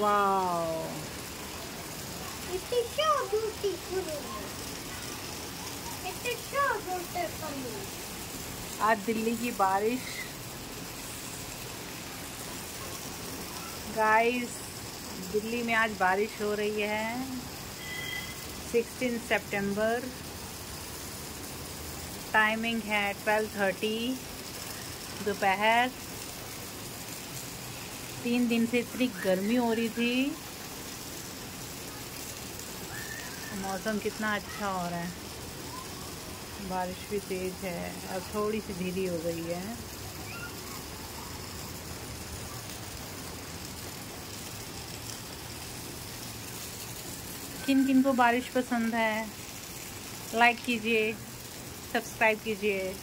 Wow. It is so beautiful. It is so beautiful. आज दिल्ली की बारिश गाइस दिल्ली में आज बारिश हो रही है 16 सितंबर टाइमिंग है 12:30 दोपहर तीन दिन से इतनी गर्मी हो रही थी। मौसम कितना अच्छा हो रहा है। बारिश भी तेज है, अब थोड़ी सी धीरी हो गई है। किन किन को बारिश पसंद है लाइक कीजिए सब्सक्राइब कीजिए।